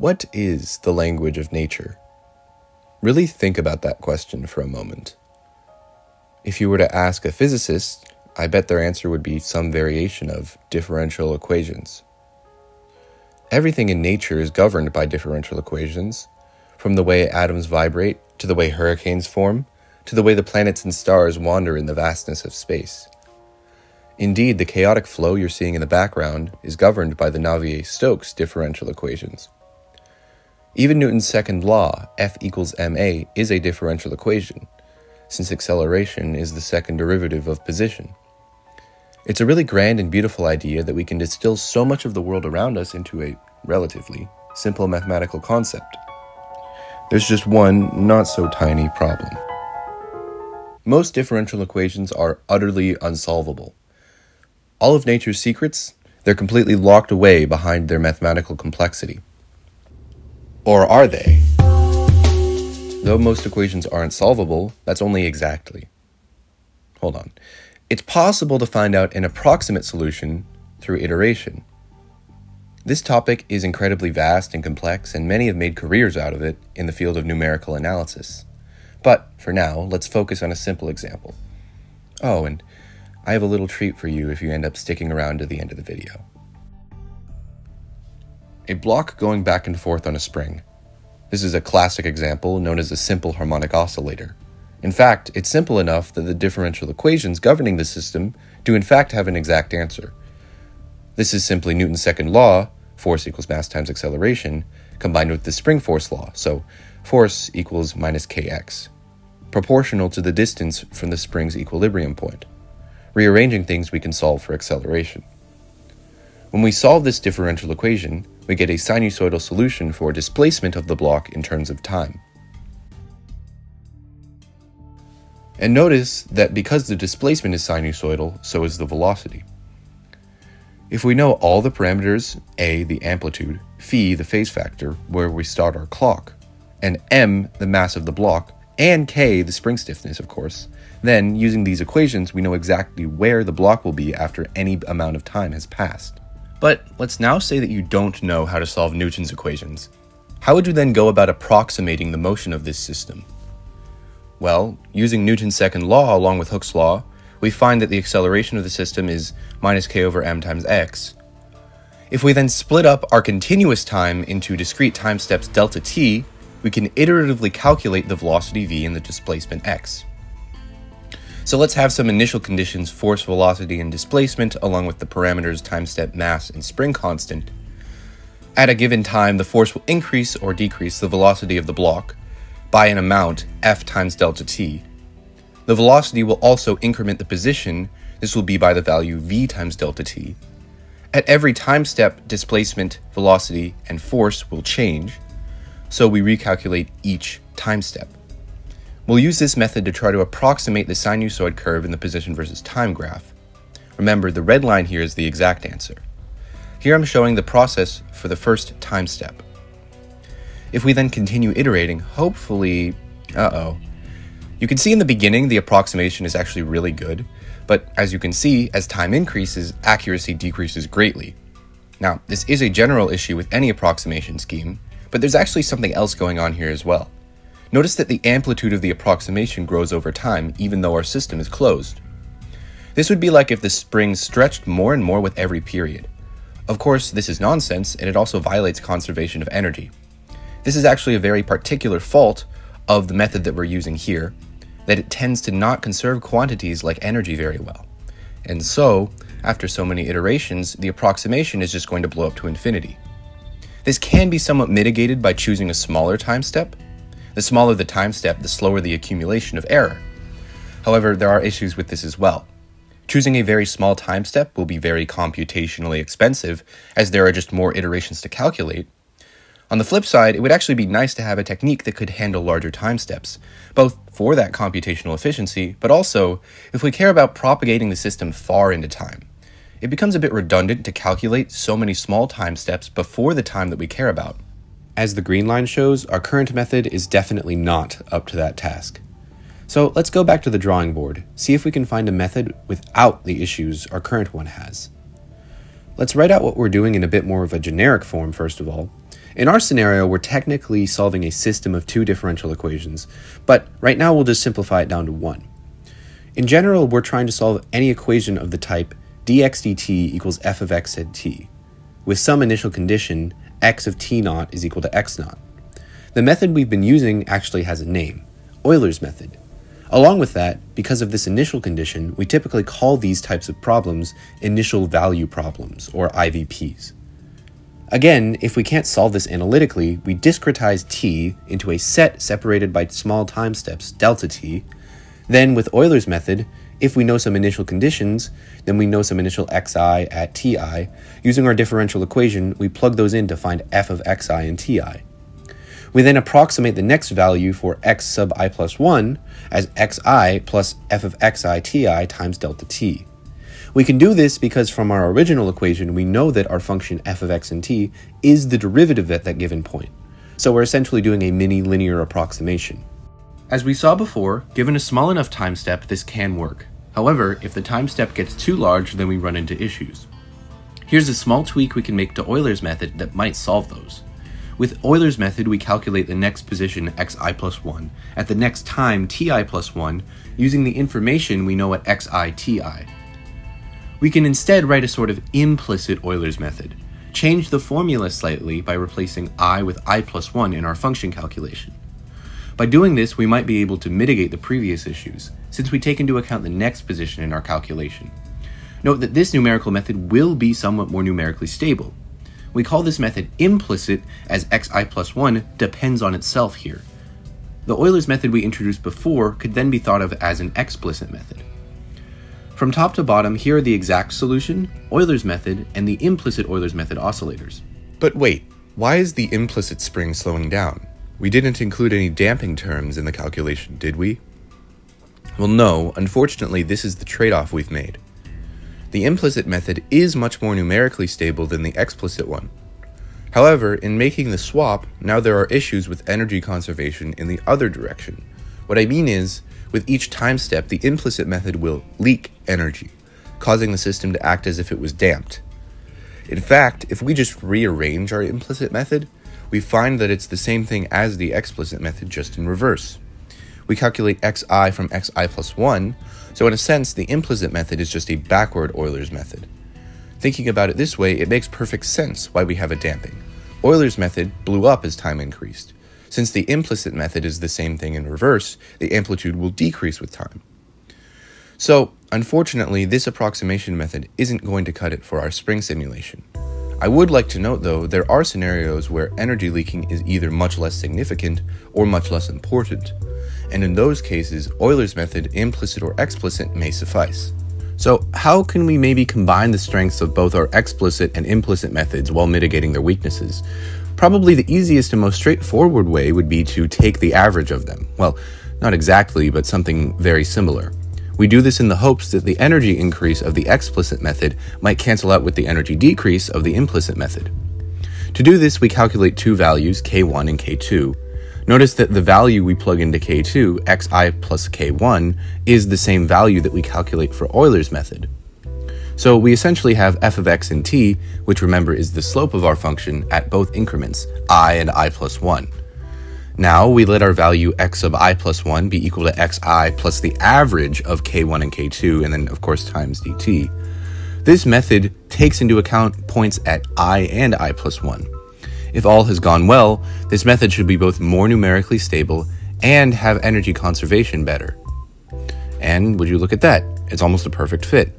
What is the language of nature? Really think about that question for a moment. If you were to ask a physicist, I bet their answer would be some variation of differential equations. Everything in nature is governed by differential equations, from the way atoms vibrate, to the way hurricanes form, to the way the planets and stars wander in the vastness of space. Indeed, the chaotic flow you're seeing in the background is governed by the Navier Stokes differential equations. Even Newton's second law, F equals ma, is a differential equation, since acceleration is the second derivative of position. It's a really grand and beautiful idea that we can distill so much of the world around us into a relatively simple mathematical concept. There's just one not so tiny problem. Most differential equations are utterly unsolvable. All of nature's secrets, they're completely locked away behind their mathematical complexity. Or are they? Though most equations aren't solvable, that's only exactly. Hold on. It's possible to find out an approximate solution through iteration. This topic is incredibly vast and complex, and many have made careers out of it in the field of numerical analysis. But for now, let's focus on a simple example. Oh, and I have a little treat for you if you end up sticking around to the end of the video. A block going back and forth on a spring. This is a classic example known as a simple harmonic oscillator. In fact, it's simple enough that the differential equations governing the system do in fact have an exact answer. This is simply Newton's second law, force equals mass times acceleration, combined with the spring force law, so force equals minus kx, proportional to the distance from the spring's equilibrium point. Rearranging things, we can solve for acceleration. When we solve this differential equation, we get a sinusoidal solution for displacement of the block in terms of time. And notice that because the displacement is sinusoidal, so is the velocity. If we know all the parameters, a, the amplitude, phi, the phase factor, where we start our clock, and m, the mass of the block, and k, the spring stiffness, of course, then using these equations, we know exactly where the block will be after any amount of time has passed. But let's now say that you don't know how to solve Newton's equations. How would you then go about approximating the motion of this system? Well, using Newton's second law along with Hooke's law, we find that the acceleration of the system is minus k over m times x. If we then split up our continuous time into discrete time steps delta t, we can iteratively calculate the velocity v and the displacement x. So let's have some initial conditions force, velocity, and displacement along with the parameters time step, mass, and spring constant. At a given time, the force will increase or decrease the velocity of the block, by an amount f times delta t. The velocity will also increment the position, this will be by the value v times delta t. At every time step, displacement, velocity, and force will change, so we recalculate each time step. We'll use this method to try to approximate the sinusoid curve in the position versus time graph. Remember, the red line here is the exact answer. Here I'm showing the process for the first time step. If we then continue iterating, hopefully, uh-oh. You can see in the beginning the approximation is actually really good, but as you can see, as time increases, accuracy decreases greatly. Now, this is a general issue with any approximation scheme, but there's actually something else going on here as well. Notice that the amplitude of the approximation grows over time even though our system is closed. This would be like if the spring stretched more and more with every period. Of course, this is nonsense, and it also violates conservation of energy. This is actually a very particular fault of the method that we're using here, that it tends to not conserve quantities like energy very well. And so, after so many iterations, the approximation is just going to blow up to infinity. This can be somewhat mitigated by choosing a smaller time step. The smaller the time step, the slower the accumulation of error. However, there are issues with this as well. Choosing a very small time step will be very computationally expensive, as there are just more iterations to calculate, on the flip side, it would actually be nice to have a technique that could handle larger time steps, both for that computational efficiency, but also if we care about propagating the system far into time. It becomes a bit redundant to calculate so many small time steps before the time that we care about. As the green line shows, our current method is definitely not up to that task. So let's go back to the drawing board, see if we can find a method without the issues our current one has. Let's write out what we're doing in a bit more of a generic form first of all, In our scenario, we're technically solving a system of two differential equations, but right now we'll just simplify it down to one. In general, we're trying to solve any equation of the type dx dt equals f of x at t, with some initial condition x of t naught is equal to x naught. The method we've been using actually has a name, Euler's method. Along with that, because of this initial condition, we typically call these types of problems initial value problems, or IVPs. Again, if we can't solve this analytically, we discretize t into a set separated by small time steps, delta t. Then, with Euler's method, if we know some initial conditions, then we know some initial xi at ti. Using our differential equation, we plug those in to find f of xi and ti. We then approximate the next value for x sub i plus 1 as xi plus f of xi ti times delta t. We can do this because from our original equation, we know that our function f of x and t is the derivative at that given point. So we're essentially doing a mini linear approximation. As we saw before, given a small enough time step, this can work. However, if the time step gets too large, then we run into issues. Here's a small tweak we can make to Euler's method that might solve those. With Euler's method, we calculate the next position xi plus 1 at the next time ti plus 1 using the information we know at xi ti. We can instead write a sort of implicit Euler's method, change the formula slightly by replacing i with i plus 1 in our function calculation. By doing this, we might be able to mitigate the previous issues, since we take into account the next position in our calculation. Note that this numerical method will be somewhat more numerically stable. We call this method implicit as xi plus 1 depends on itself here. The Euler's method we introduced before could then be thought of as an explicit method. From top to bottom, here are the exact solution, Euler's method, and the implicit Euler's method oscillators. But wait, why is the implicit spring slowing down? We didn't include any damping terms in the calculation, did we? Well, no, unfortunately, this is the trade off we've made. The implicit method is much more numerically stable than the explicit one. However, in making the swap, now there are issues with energy conservation in the other direction. What I mean is, with each time step, the implicit method will leak energy, causing the system to act as if it was damped. In fact, if we just rearrange our implicit method, we find that it's the same thing as the explicit method just in reverse. We calculate xi from xi plus 1, so in a sense, the implicit method is just a backward Euler's method. Thinking about it this way, it makes perfect sense why we have a damping. Euler's method blew up as time increased. Since the implicit method is the same thing in reverse, the amplitude will decrease with time. So, unfortunately, this approximation method isn't going to cut it for our spring simulation. I would like to note, though, there are scenarios where energy leaking is either much less significant or much less important, and in those cases, Euler's method, implicit or explicit, may suffice. So, how can we maybe combine the strengths of both our explicit and implicit methods while mitigating their weaknesses? Probably the easiest and most straightforward way would be to take the average of them. Well, not exactly, but something very similar. We do this in the hopes that the energy increase of the explicit method might cancel out with the energy decrease of the implicit method. To do this, we calculate two values, k1 and k2. Notice that the value we plug into k2, xi plus k1, is the same value that we calculate for Euler's method. So we essentially have f of x and t, which remember is the slope of our function at both increments, i and i plus 1. Now we let our value x sub i plus 1 be equal to xi plus the average of k1 and k2, and then of course times dt. This method takes into account points at i and i plus 1. If all has gone well, this method should be both more numerically stable and have energy conservation better. And would you look at that? It's almost a perfect fit.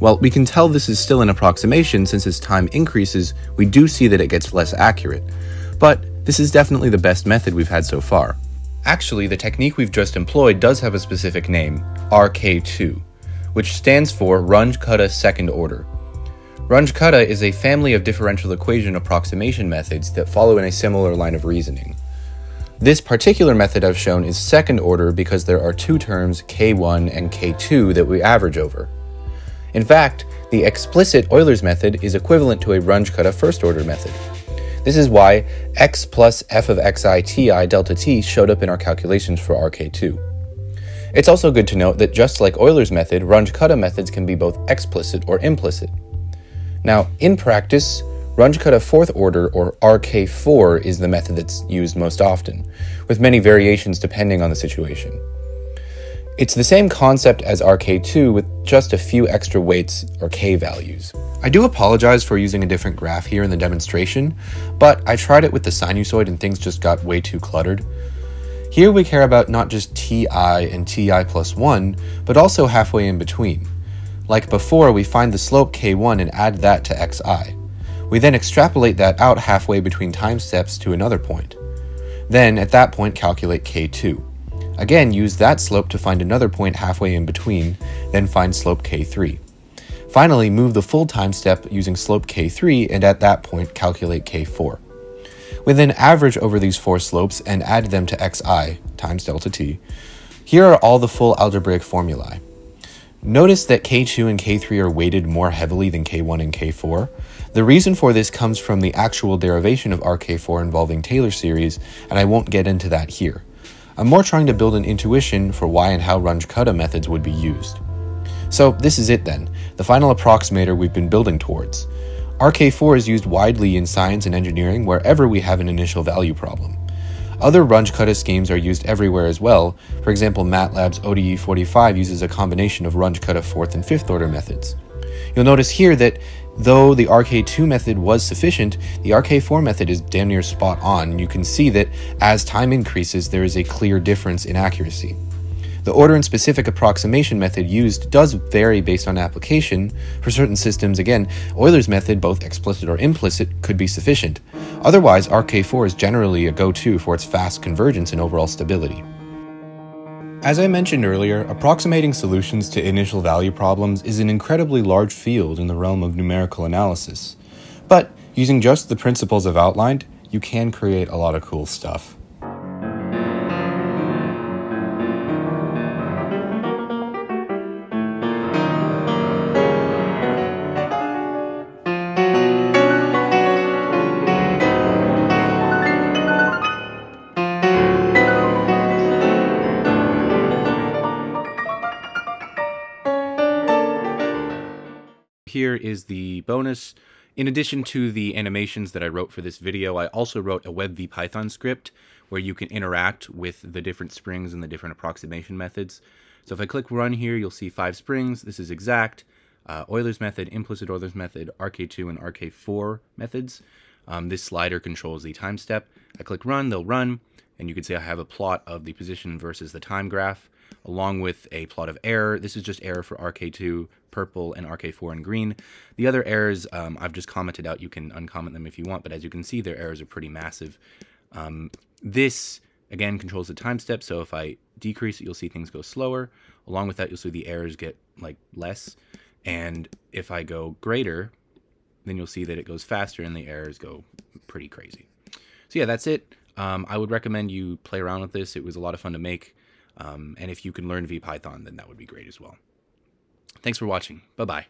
While we can tell this is still an approximation since as time increases, we do see that it gets less accurate. But this is definitely the best method we've had so far. Actually, the technique we've just employed does have a specific name, RK2, which stands for Runge-Kutta second order. Runge-Kutta is a family of differential equation approximation methods that follow in a similar line of reasoning. This particular method I've shown is second order because there are two terms, k1 and k2, that we average over. In fact, the explicit Euler's method is equivalent to a Runge-Kutta first order method. This is why x plus f of xi ti delta t showed up in our calculations for RK2. It's also good to note that just like Euler's method, Runge-Kutta methods can be both explicit or implicit. Now, in practice, Runge-Kutta fourth order, or RK4, is the method that's used most often, with many variations depending on the situation. It's the same concept as RK2 with just a few extra weights or K values. I do apologize for using a different graph here in the demonstration, but I tried it with the sinusoid and things just got way too cluttered. Here we care about not just Ti and Ti plus 1, but also halfway in between. Like before, we find the slope k1 and add that to xi. We then extrapolate that out halfway between time steps to another point. Then, at that point, calculate k2. Again, use that slope to find another point halfway in between, then find slope k3. Finally, move the full time step using slope k3 and at that point calculate k4. We then average over these four slopes and add them to xi times delta t. Here are all the full algebraic formulae. Notice that k2 and k3 are weighted more heavily than k1 and k4. The reason for this comes from the actual derivation of RK4 involving Taylor series, and I won't get into that here. I'm more trying to build an intuition for why and how Runge-Kutta methods would be used. So this is it then, the final approximator we've been building towards. RK4 is used widely in science and engineering wherever we have an initial value problem. Other Runge-Kutta schemes are used everywhere as well. For example, MATLAB's ODE45 uses a combination of Runge-Kutta fourth and fifth order methods. You'll notice here that though the RK2 method was sufficient, the RK4 method is damn near spot on, you can see that as time increases, there is a clear difference in accuracy. The order and specific approximation method used does vary based on application. For certain systems, again, Euler's method, both explicit or implicit, could be sufficient. Otherwise, RK4 is generally a go-to for its fast convergence and overall stability. As I mentioned earlier, approximating solutions to initial value problems is an incredibly large field in the realm of numerical analysis. But using just the principles I've outlined, you can create a lot of cool stuff. Here is the bonus. In addition to the animations that I wrote for this video, I also wrote a WebVPython script where you can interact with the different springs and the different approximation methods. So if I click run here, you'll see five springs. This is exact, uh, Euler's method, implicit Euler's method, RK2 and RK4 methods. Um, this slider controls the time step. I click run, they'll run, and you can see I have a plot of the position versus the time graph along with a plot of error. This is just error for RK2 purple and RK4 in green. The other errors um, I've just commented out. You can uncomment them if you want, but as you can see, their errors are pretty massive. Um, this, again, controls the time step, so if I decrease it, you'll see things go slower. Along with that, you'll see the errors get like less. And if I go greater, then you'll see that it goes faster and the errors go pretty crazy. So yeah, that's it. Um, I would recommend you play around with this. It was a lot of fun to make. Um, and if you can learn VPython, then that would be great as well. Thanks for watching. Bye bye.